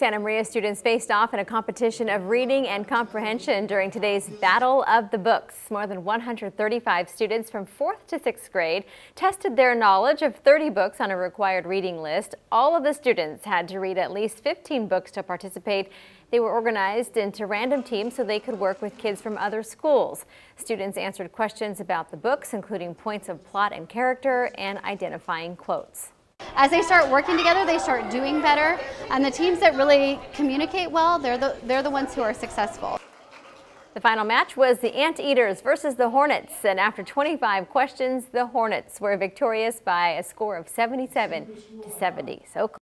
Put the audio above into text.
Santa Maria students faced off in a competition of reading and comprehension during today's Battle of the Books. More than 135 students from 4th to 6th grade tested their knowledge of 30 books on a required reading list. All of the students had to read at least 15 books to participate. They were organized into random teams so they could work with kids from other schools. Students answered questions about the books, including points of plot and character and identifying quotes. As they start working together, they start doing better, and the teams that really communicate well, they're the, they're the ones who are successful. The final match was the Anteaters versus the Hornets, and after 25 questions, the Hornets were victorious by a score of 77 to 70. So